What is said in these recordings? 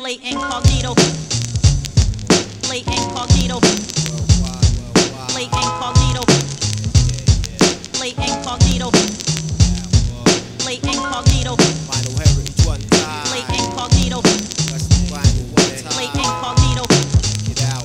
Late incognito. Late incognito. Late incognito. Late incognito. Late incognito. Final heritage one time. Late incognito. That's the final one time. Late incognito. Get out.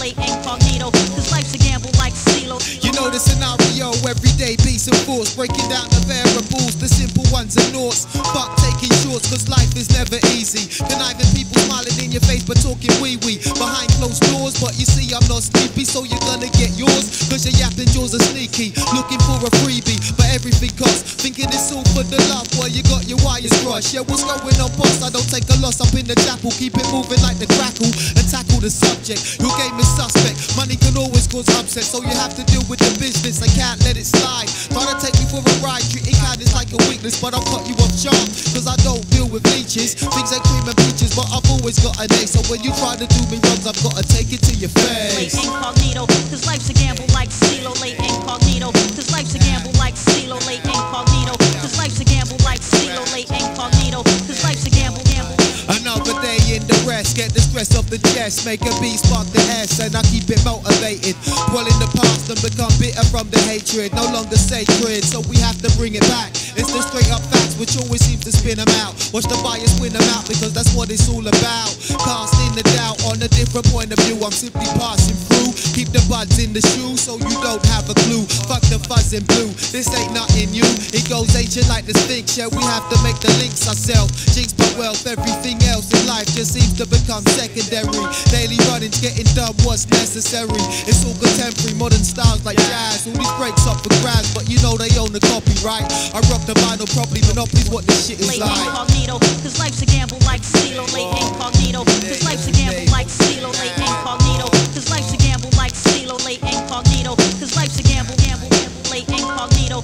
Late incognito. Cause life's a gamble like CeeLo. You know the scenario, everyday beats and force, breaking down the variables, the simple ones and noughts. Fuck taking cause life is never easy. Conniving people smiling in your face, but talking wee wee behind closed doors. But you see, I'm not sleepy, so you're gonna get yours, cause your yapping jaws are sneaky. Looking for a freebie, but everything costs. Thinking it's all for the love, boy, you got your wires crossed. Yeah, what's going on, boss? I don't take a loss up in the chapel, keep it moving like the crackle and tackle the subject. Your game is suspect, money can always cause upset, so you have to deal with the business. I can't let it slide. Try to take me for a ride, treating kindness like a weakness, but I'll cut you off sharp, cause I don't deal with leeches. Things ain't cream and peaches, but I've always got an ace. So when you try to do me wrongs, I've gotta take it to your Late incognito. Cause life's a gamble like CeeLo. Late incognito. Cause life's a gamble like CeeLo. Late incognito. Cause life's a gamble like CeeLo. Late incognito. Cause life's a gamble, gamble. Another day in the rest, get the stress off the chest, make a beat spark the S, and I keep it motivated. Dwell in the past and become bitter from the hatred, no longer sacred, so we have to bring it back. It's the straight up facts which always seems to spin them out. Watch the bias win them out because that's what it's all about. Casting the doubt on a different point of view, I'm simply passing through. Keep the buds in the shoe so you don't have a clue. Fuck the fuzz and blue, this ain't nothing new. It goes ancient like the Sphinx, yeah, we have to make the links ourselves. Jinx but wealth, everything else in life just seems to become secondary. Daily running's getting done what's necessary. It's all contemporary, modern styles like jazz. All these breaks up for grabs, but you know they own the copyright. I rock the vinyl properly, Monopoly's what this shit is Late like. incognito. Cause life's a gamble like CeeLo. Late incognito. Cause life's a gamble like CeeLo. Late incognito. Cause life's a gamble like CeeLo. Late incognito. Cause life's a gamble, gamble, gamble. Late incognito.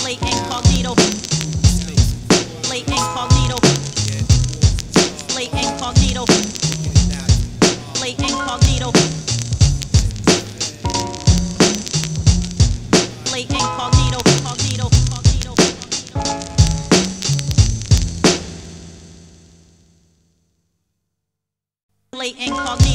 Late incognito. Late incognito. Late incognito. play in called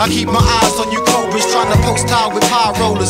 I keep my eyes on you cobras. Trying to post tile with high rollers.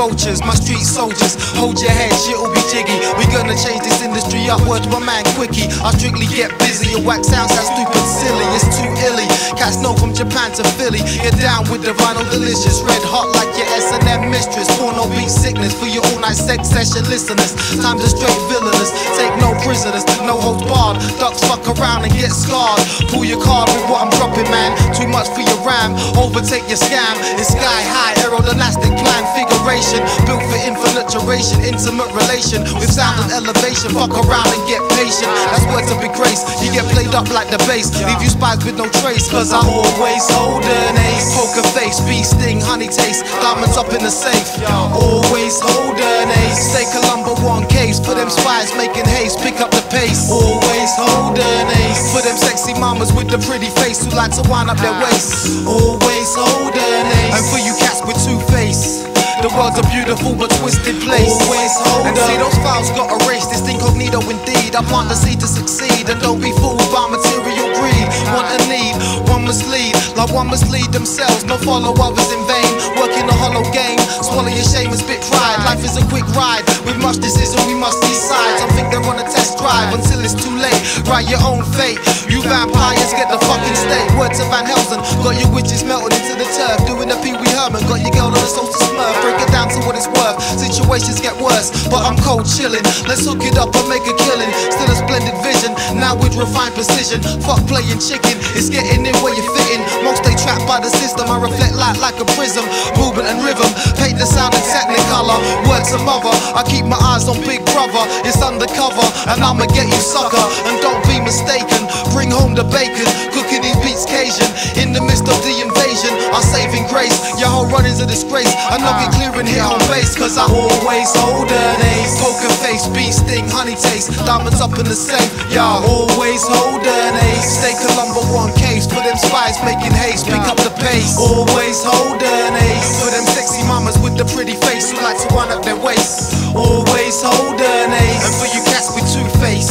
Vultures, my street soldiers. Hold your head, shit'll be jiggy. We gonna change this industry upwards, my man Quickie. I strictly get busy, your wax sounds that stupid silly. It's too illy. Cats know from Japan to Philly. Get down with the vinyl delicious. Red hot like your S&M mistress. Porno beat sickness for your all night sex session listeners. Time to straight villainous. Take no prisoners, no holds barred. Ducks fuck around and get scarred. Pull your card with what I'm dropping, man. Too much for your ram. Overtake your scam. It's sky high, aerodynastic plan, figuration. Built for infinite duration, intimate relation. With sound and elevation. Fuck around and get patient. That's words of big grace. You get played up like the bass. Leave you spies with no trace. Cause I always hold an ace. Poker face, bee sting, honey taste. Diamonds up in the safe. Always hold an ace. Stay Columbo one case. For them spies making haste. Pick up the pace. Always hold an ace. For them sexy mamas with the pretty face who like to wind up their waist. Always hold an ace. And for you cats with two face. The world's a beautiful but twisted place. Always hold and see those files got erased. This incognito indeed. I plant the seed to succeed and don't be fooled by material greed. Want a need, one must lead. Like one must lead themselves. No follow others in vain. Working a hollow game. Swallow your shame and spit pride. Life is a quick ride. With much decision, we must decide. Some think they're on a test drive until it's too late. Write your own fate. You vampires get the fucking state. Word to Van Helsing. Got your witches melted into the turf. Doing the Pee Wee Herman. Got your girl on the social smurf. Break it down to what it's worth. Situations get worse, but I'm cold chilling. Let's hook it up and make a killing. Still a splendid vision. Now with refined precision. Fuck playing chicken. It's getting in where you're fitting. Most they trapped by the system. I reflect light like a prism. Movement and rhythm. Paint the sound in technicolor. Words of mother. I keep my eyes on Big Brother. It's undercover. And I'ma get you sucker. And don't be mistaken. Bring home the bacon. Cooking these beats Cajun. In the midst of the invasion. Our saving grace. Your whole running's a disgrace. I know get clear and hit on base. Cause I always hold an ace. Poker face, bee sting, honey taste. Diamonds up in the safe. Y'all always hold an ace. Stay Columbo one case. For them spies making haste. Pick up the pace. Always hold an ace. For them sexy mamas with the pretty face who like to wind up their waist. Always hold an ace. And for you cats with two face.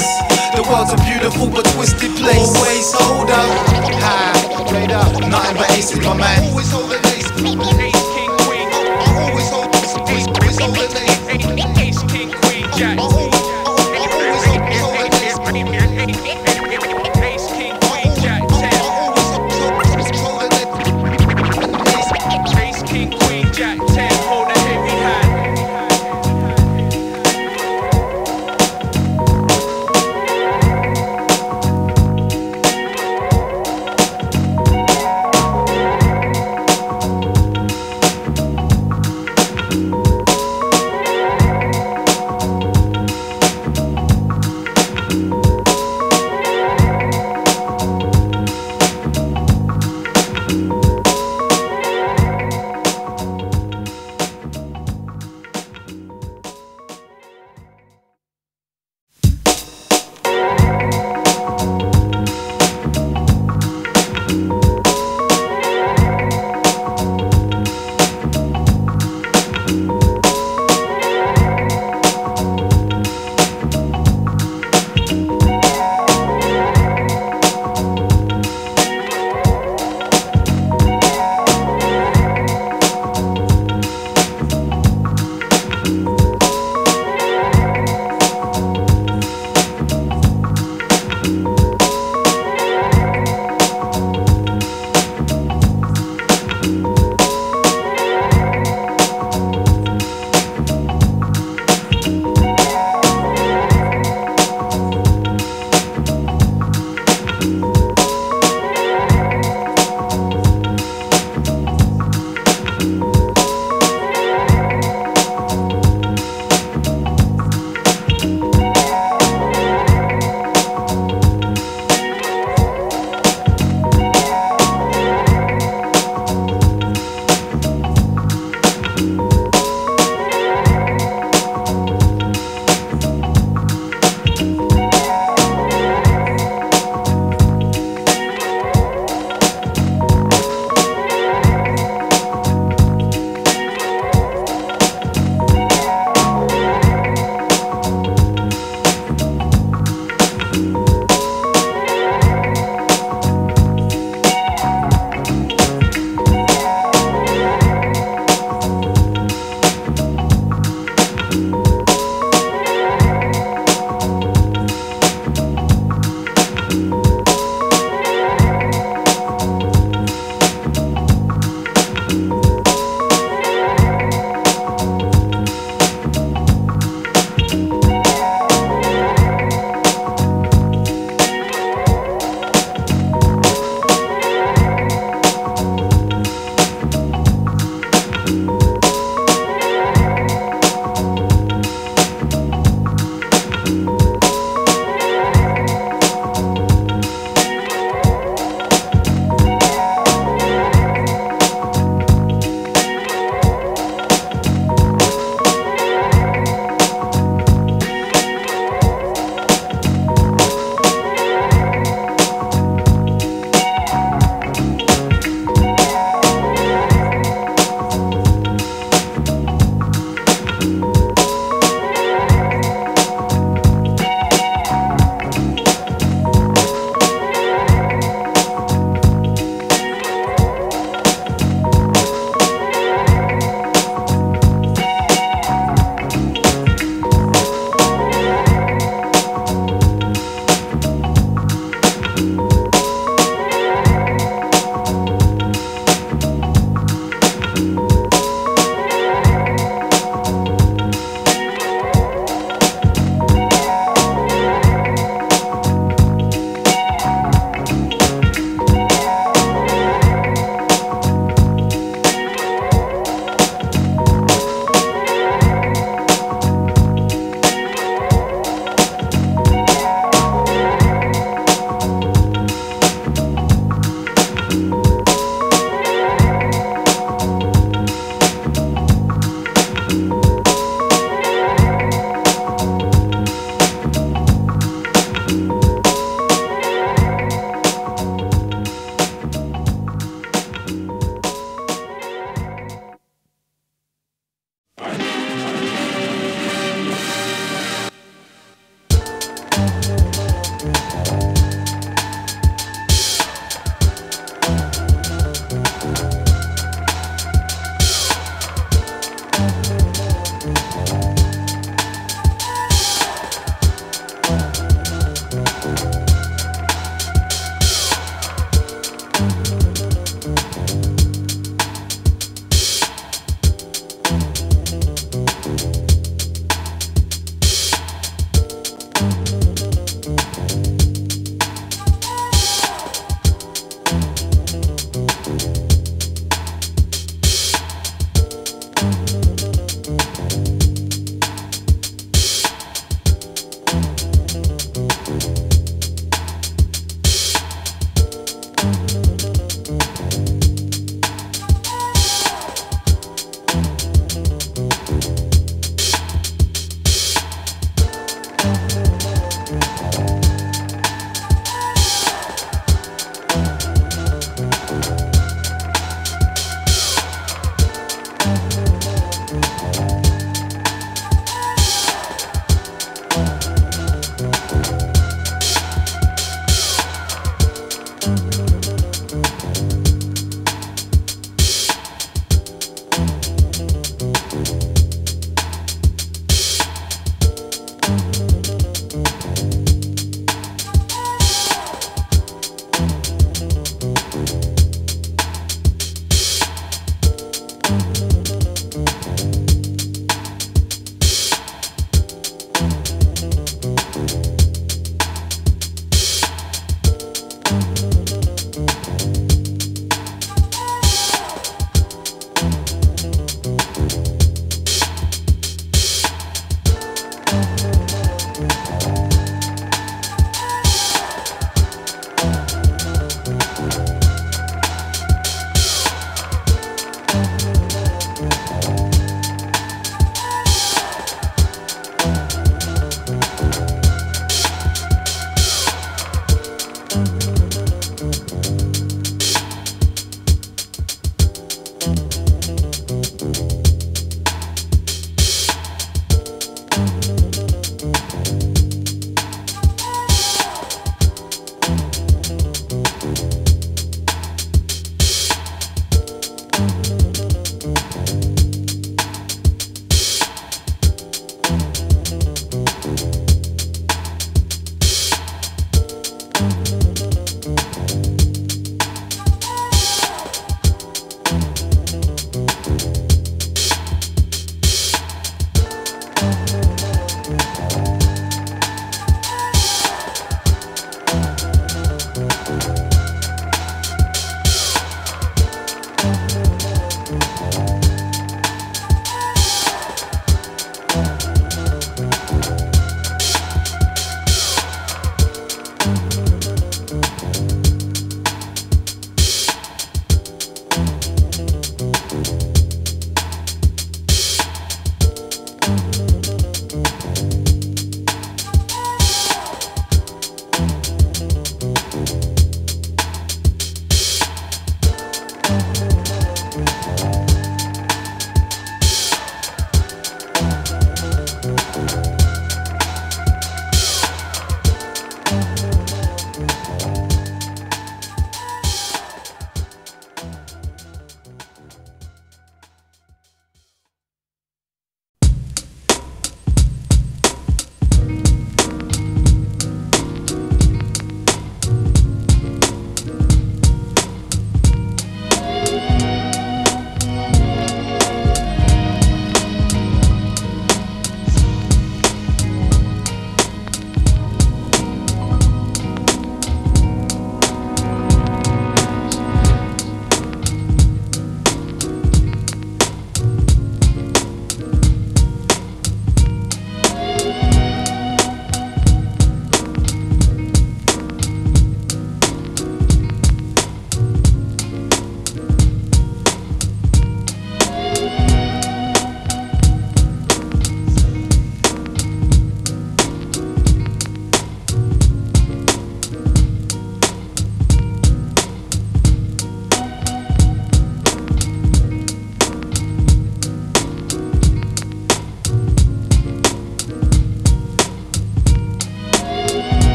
The world's a beautiful but twisted place. Always hold up. High. Straight up. Nothing but aces, my man. Always hold an ace.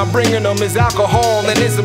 I'm bringing them is alcohol and ism,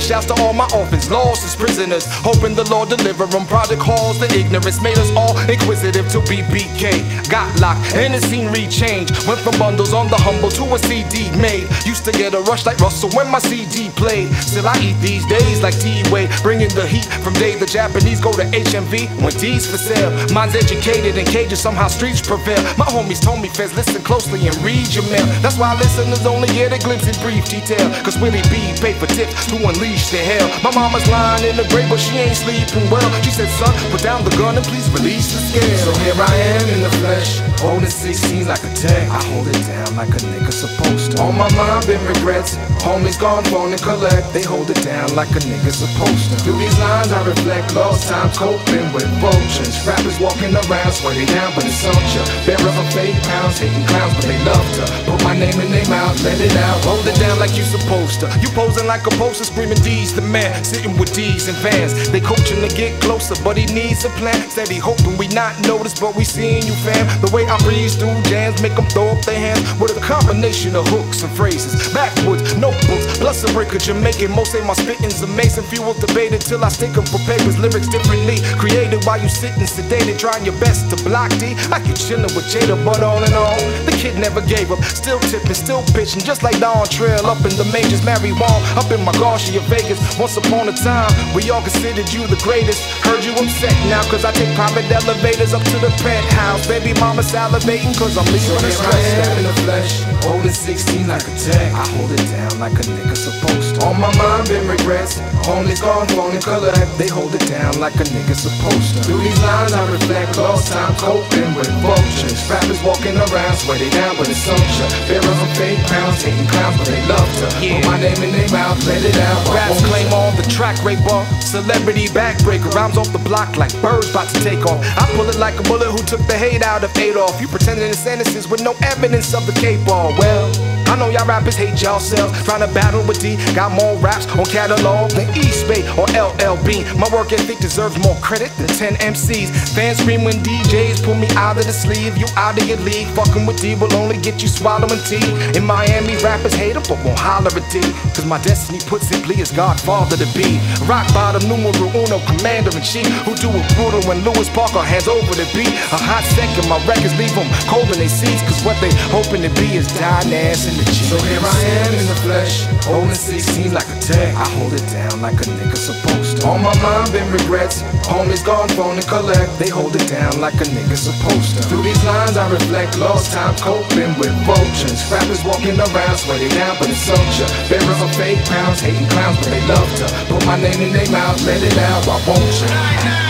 Giving shouts to all my orphans, lost as prisoners. Hoping the Lord deliver them. Project halls, the ignorance made us all inquisitive to BBK. Got locked and the scenery changed. Went from bundles on the humble to a CD made. Used to get a rush like Russell when my CD played. Still, I eat these days like D-Way. Bringing the heat from day the Japanese go to HMV when D's for sale. Mine's educated in cages, somehow streets prevail. My homies told me feds listen closely and read your mail. That's why listeners only get a glimpse in brief detail. Cause Willie B paid for tips to unleash the hell. My mama's lying in the grave, but she ain't sleeping well. She said, son, put down the gun and please release the scale. So here I am in the flesh, holding 16 like a tag. I hold it down like a nigga supposed to. On my mind, been regrets. Homies gone, phone and collect. They hold it down like a nigga supposed to. Through these lines, I reflect lost time coping with vultures. Rappers walking around, sweating down, but it's ya. Bearer of fake pounds, hating clowns, but they love to put my name in their mouth, let it out. Hold it down like you supposed to. You posing like a poster, screaming D's the man, sitting with D's and fans. They coaching to get closer, but he needs a plan. Said he hoping we not notice, but we seeing you, fam. The way I breeze through jams, make them throw up their hands with a combination of hooks and phrases. Backwoods, notebooks, plus a of Jamaican. Most say my spitting's amazing. Few will debate it till I stick 'em for papers. Lyrics differently created while you sitting sedated, trying your best to block D. Like you chilling with Jada, but all in all, the kid never gave up. Still tipping, still pitching, just like Don Trail up in the majors. Mary Wong up in my Garcia, Vegas. Once upon a time, we all considered you the greatest. Heard you upset now, cause I take private elevators up to the penthouse. Baby mama salivating, cause I'm leaving so the stress in the flesh. Holding 16 like a tag. I hold it down like a nigga supposed to. On my mind, been regrets. Only gone, phone and collect. They hold it down like a nigga supposed to. Through these lines, I reflect lost time coping with vultures. Rappers walking around, sweating down, with social. Bearers of fake pounds, hating clowns, but they love to. Put my name in their mouth, let it out. Raps claim on the track raper. Celebrity backbreaker. Rhymes off the block like birds about to take off. I pull it like a bullet who took the hate out of Adolf. You pretending it's innocence with no evidence of the cape ball. Well, I know y'all rappers hate y'allselves. Trying to battle with D. Got more raps on catalog than East Bay or LL Bean. My work ethic deserves more credit than 10 MCs. Fans scream when DJs pull me out of the sleeve. You out of your league. Fucking with D will only get you swallowing tea. In Miami, rappers hate him, but won't holler at D. Cause my destiny put simply is Godfather to be. Rock bottom, numero uno, commander in chief. Who do it brutal when Lewis Parker hands over the beat. A hot second, my records leave them cold in their seats. Cause what they hoping to be is dying ass G. So here I am in the flesh, holding 16 like a tag. I hold it down like a nigga supposed to. On my mind, been regrets. Homies gone, phone and collect. They hold it down like a nigga supposed to. Through these lines, I reflect lost time coping with vultures. Rappers walking around, sweating down, but it's soldier. Bearers of fake pounds, hating clowns, but they love to put my name in their mouth, let it out. I won't you?